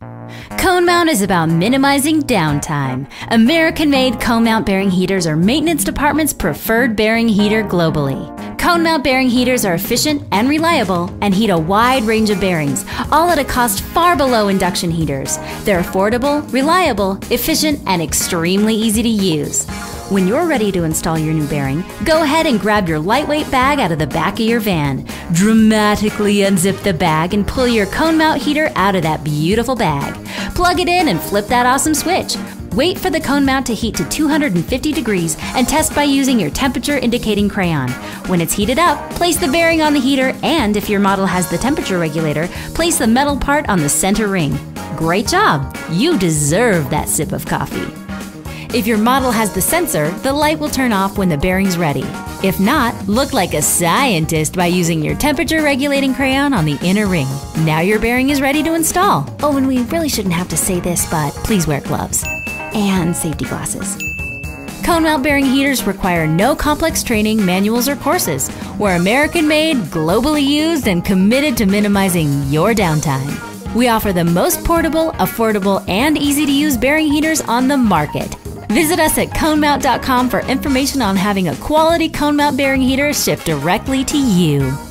ConeMount is about minimizing downtime. American made ConeMount bearing heaters are maintenance department's preferred bearing heater globally. ConeMount bearing heaters are efficient and reliable and heat a wide range of bearings, all at a cost far below induction heaters. They're affordable, reliable, efficient, and extremely easy to use. When you're ready to install your new bearing, go ahead and grab your lightweight bag out of the back of your van. Dramatically unzip the bag and pull your ConeMount heater out of that beautiful bag. Plug it in and flip that awesome switch. Wait for the ConeMount to heat to 250 degrees and test by using your temperature indicating crayon. When it's heated up, place the bearing on the heater and if your model has the temperature regulator, place the metal part on the center ring. Great job! You deserve that sip of coffee. If your model has the sensor, the light will turn off when the bearing's ready. If not, look like a scientist by using your temperature regulating crayon on the inner ring. Now your bearing is ready to install. Oh, and we really shouldn't have to say this, but please wear gloves and safety glasses. ConeMount bearing heaters require no complex training, manuals, or courses. We're American made, globally used, and committed to minimizing your downtime. We offer the most portable, affordable, and easy to use bearing heaters on the market. Visit us at conemount.com for information on having a quality ConeMount bearing heater shipped directly to you.